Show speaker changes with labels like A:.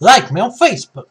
A: Like me on Facebook.